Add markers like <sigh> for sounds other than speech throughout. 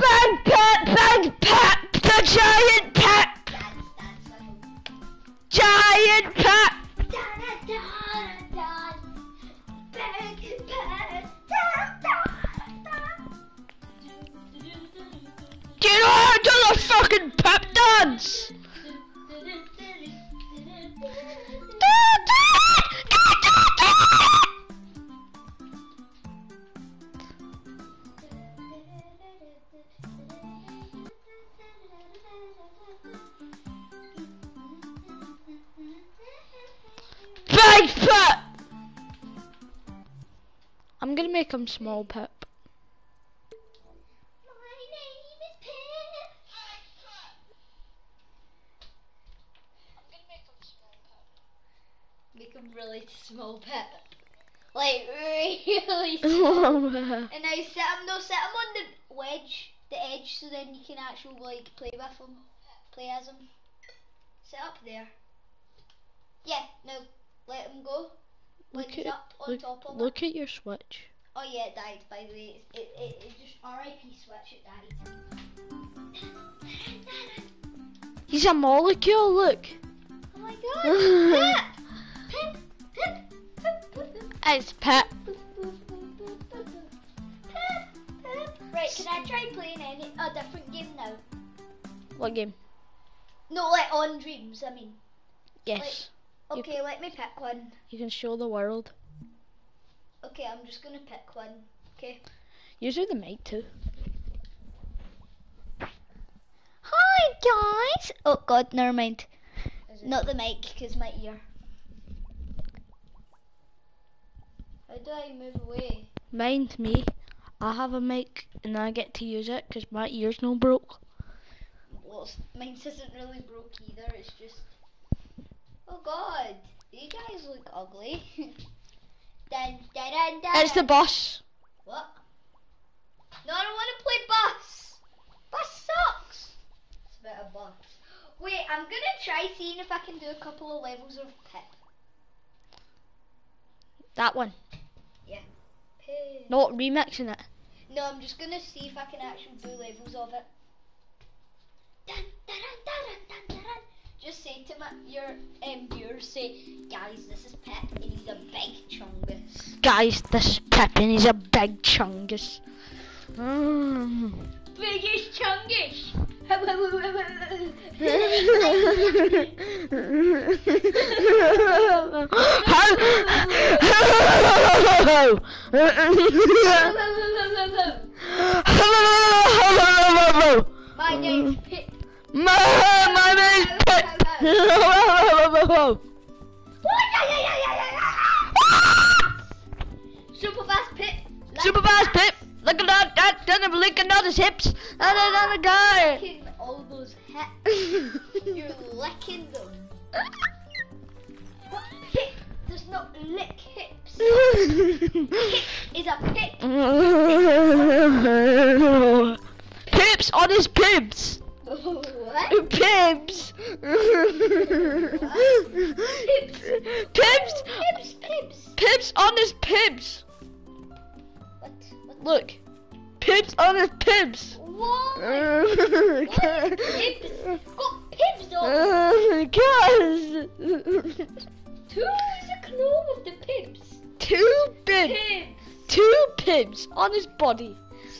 Big Pep, Big Pep, the giant dance. giant Pep. I'm gonna make him small Pep. Make him really small pet. Like really <laughs> small. <laughs> And now set him, no, set him on the wedge, the edge, so then you can actually like play with him, play as him. Set up there. Yeah, now let him go. Look at- up on look, top of look at your switch. Oh yeah, it died. By the way, it it, it just R.I.P. switch. It died. <laughs> He's a molecule, look. Oh my god! Pip, pip, pip, pip, pip, It's pip. Right, can I try playing any a different game now? What game? No, like on dreams. I mean. Yes. You Okay, let me pick one. You can show the world. Okay, I'm just gonna pick one. Okay. Use the mic too. Hi guys. Oh God, never mind. Not the mic, cause my ear. How do I move away? Mind me. I have a mic and I get to use it because my ear's no broke. Well, mine isn't really broke either. It's just. Oh God, you guys look ugly. <laughs> dun. It's the boss. What? No, I don't want to play bus. Bus sucks. It's a bit of. Wait, I'm gonna try seeing if I can do a couple of levels of Pip. That one. Pip. Not remixing it. No, I'm just gonna see if I can actually do levels of it. Dun, dun, dun, Just say to my your um, viewers, say, guys, this is Pep, and he's a big chungus. Guys, this is Pep and he's a big chungus. Mm. Biggest chungus. <laughs> My name's Pip. My, my name's Pip. Super fast Pip. Super fast Pip. Look at that. That doesn't licking out his hips. And another guy. Licking all those hips. <laughs> You're licking them. What Pip does not lick hips. Pip is a pip. Pips <laughs> on his pibs. What? Uh, pibs. Pips. Pibs. Pips. Pips. Pibs on his pibs. What? What? Look. Pibs on his pibs. Why? <laughs> Pips. Got pips on. <laughs> Guys. Two is a clue of the pips. Two. Pips. Two pibs on his body.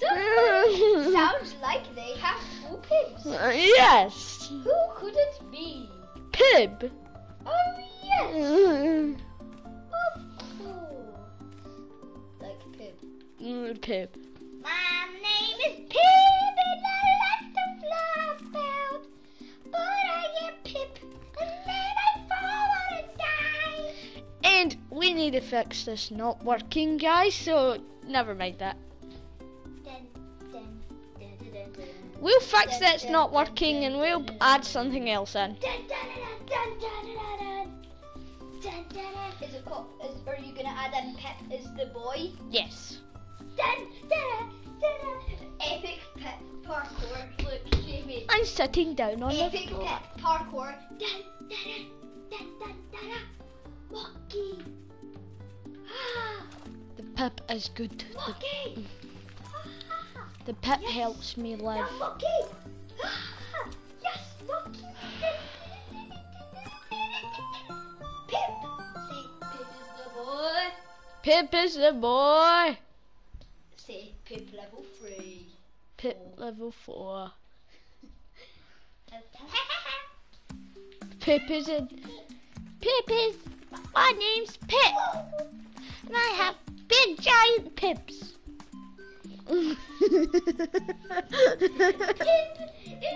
Sounds like they have pips. yes. Who could it be? Pib. Oh yes, of course. Like Pip. Mm, Pib. My name is Pip and I like to fly about. But I get Pip and then I fall and die. And we need to fix this not working, guys. So never mind that. We'll fix that's not working, and we'll add something else in. Is it called, is, are you gonna add in Pip as the boy? Yes. Dun, dun, dun, dun. Epic Pip parkour. Look, Jamie. I'm sitting down on the floor. Epic. Pip parkour. Dun, dun, dun, dun, dun, dun. Lucky. Ah, The pip is good. The- lucky. The pip Yes. helps me live. <gasps> Yes, Lucky! Pip! Say, Pip is the boy. Pip is the boy. Say, Pip level 3. Pip level four. <laughs> Pip is a. Pip is. My name's Pip, and I have big giant pips. Pip is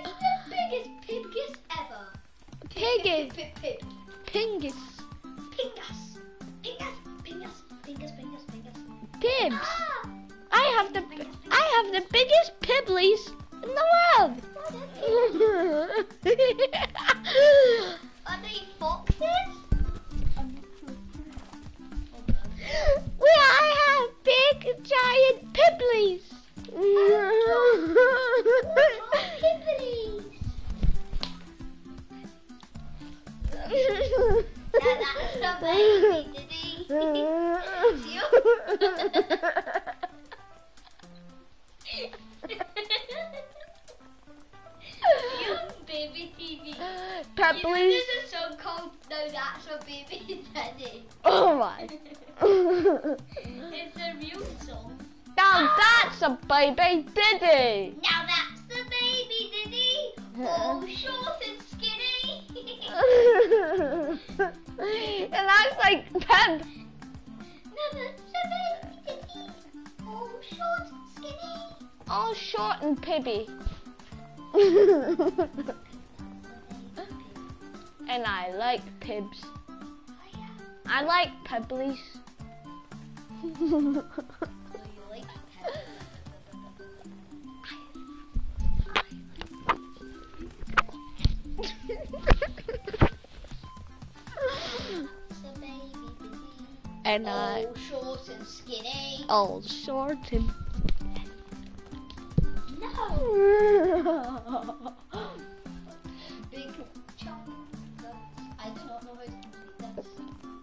the biggest pingus ever. Piggy. Pip, pip, Pingus. pingus. Pingus, pingus, pingus, pingus, pingus. Pibs. Ah! I have the. I have the biggest pibblies in the world. <laughs> that's the baby, diddy. You baby TV. You know there's a song called No That's a Baby. Oh my. It's a real song. now that's a baby diddy. Now that's the baby Diddy. <laughs> Oh, All short like Pip. now that's the baby Diddy. All short and skinny. All short and pibby. and I like pibs. Oh, I like pibblies. <laughs> and uh, I All short and skinny. all short and No. <laughs> Big chunk. I do not know how to complete this.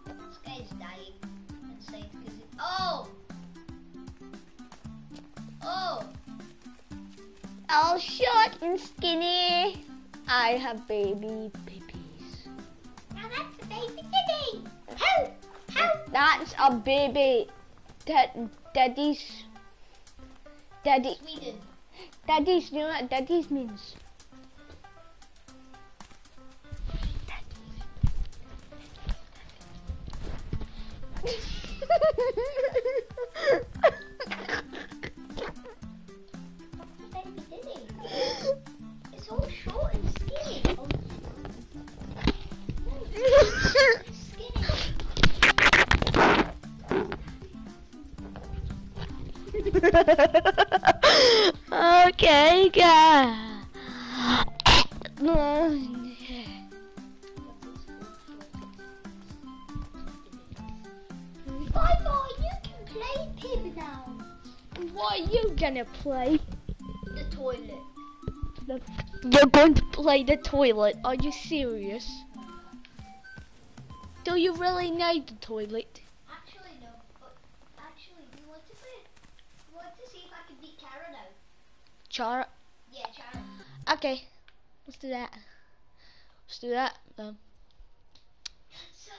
This guy's dying inside because. Oh! Oh! all short and skinny. I have baby That's a baby. That daddy's. Daddy. Sweden. Daddy's. You know what daddy's means? Baby <laughs> okay, guys. Bye bye, you can play Pib now. What are you gonna play? The toilet. You're going to play the toilet. Are you serious? Do you really need the toilet? Actually, no. But actually, do you want to play? You want to see if I can beat Chara now? Char. Yeah, Chara. Okay, let's do that. Let's do that. Um, So,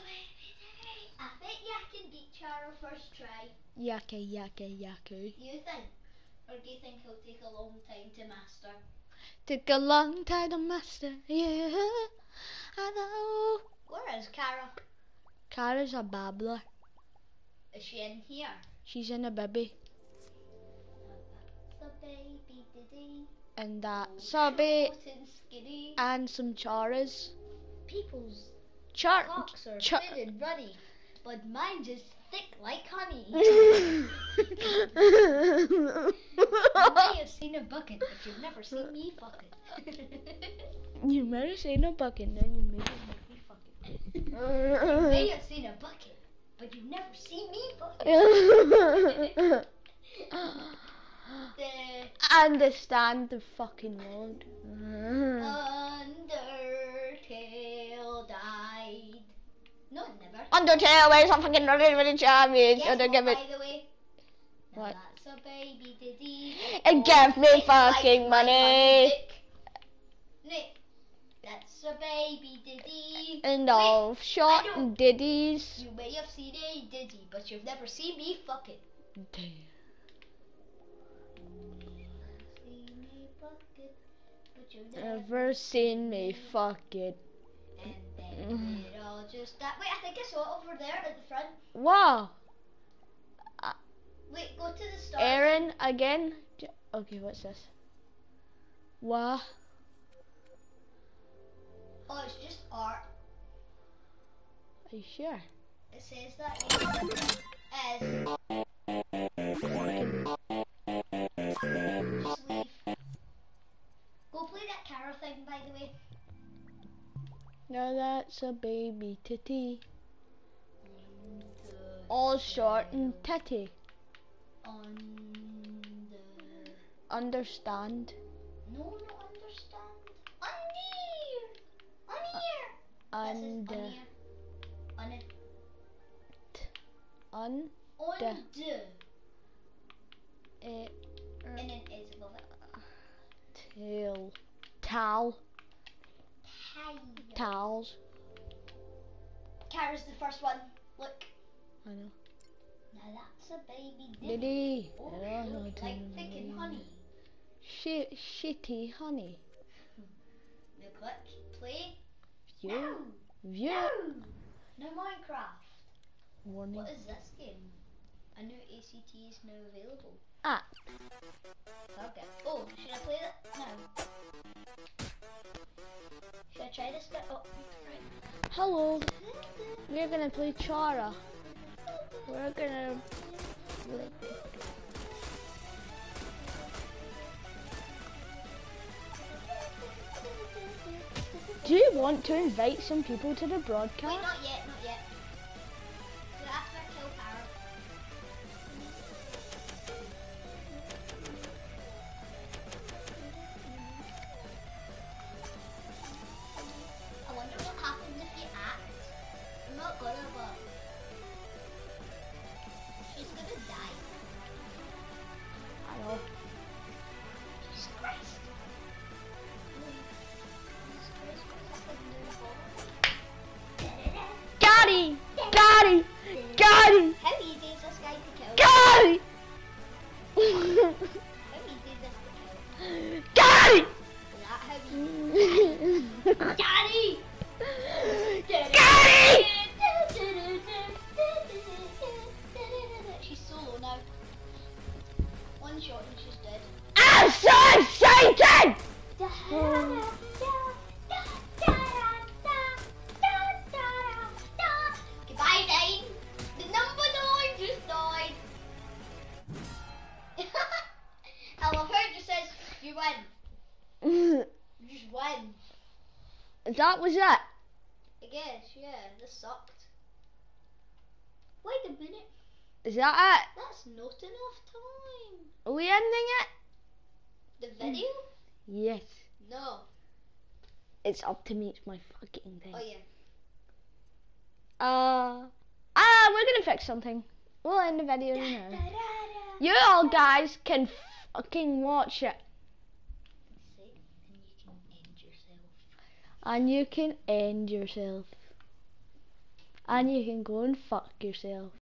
I bet you I can beat Chara first try. yaka yaka yaku. You think? Or do you think it'll take a long time to master? Take a long time to master. Yeah, I know. Where is Chara? Chara's a babbler. Is she in here? She's in a baby, The baby diddy. And that's a bit, and skinny. and some charas. People's Char. cocks are Cha- thin and ruddy, but mine's is thick like honey. <laughs> You may have seen a bucket, but you've never seen me fuck it. <laughs> you may have seen a bucket, then you may have me fuck you may have seen a bucket, but you've never seen me fuck it. <laughs> The Understand the fucking word. Undertale died. No, never. Undertale, where's a fucking really, really Should I what, give it? by the way? What? That's a baby diddy. and give me fucking money. Nick, that's a baby diddy. And Wait, all short I don't- and ditties. You may have seen a diddy, but you've never seen me fuck it. But you've never Never seen me fuck it. And then it all just that. Wait, I think I saw it over there at the front. Wow. Uh, wait, go to the start. Aaron again. Okay, what's this? Wow. Oh, it's just art. Are you sure? It says that as play that carol thing, by the way. Now that's a baby titty. The, All short and titty. on the Understand? no, no understand. On here, on here. That says And on uh. On it. un On the- the. eh, And then is above it. tail. Towel. Hi. Towels. Chara's the first one. Look. I know. Now that's a baby diddy. Diddy. Oh, I don't know look, to like thinking honey. Shit, shitty honey. We click play. View. No. View. No. No Minecraft. Warning. What is this game? A new ACT is now available. Ah. Okay. Oh, should I play that? No. Hello. We're gonna play Chara. We're gonna. Do you want to invite some people to the broadcast? That was it. I guess. Yeah. This sucked. Wait a minute. Is that it? That's not enough time. Are we ending it? The video? Yes. No. It's up to me. It's my fucking thing. Oh yeah. Uh, ah, we're gonna fix something. We'll end the video now. You all guys can fucking watch it, See? And you can end yourself. And you can end yourself, and you can go and fuck yourself.